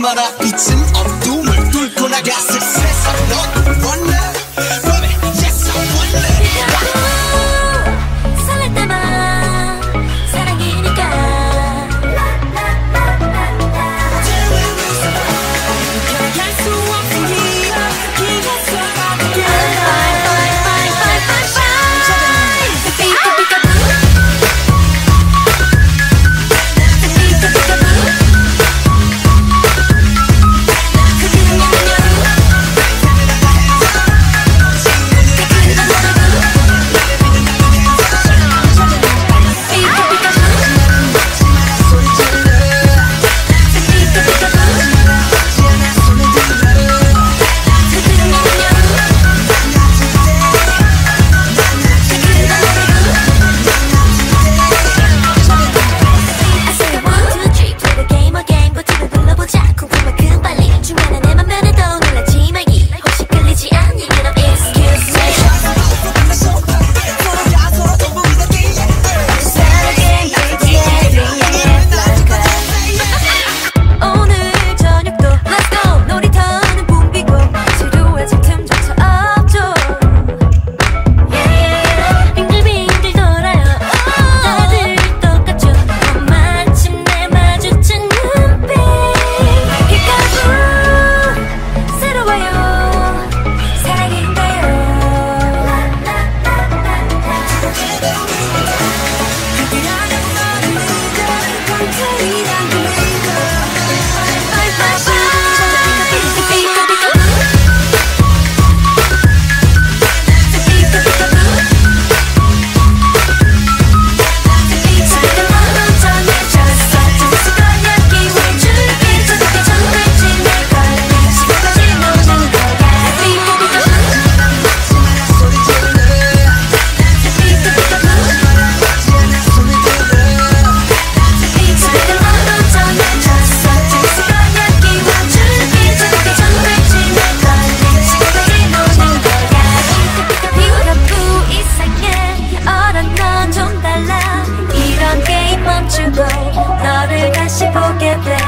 마라. 빛은 어둠을 뚫고 나갔을 forget that.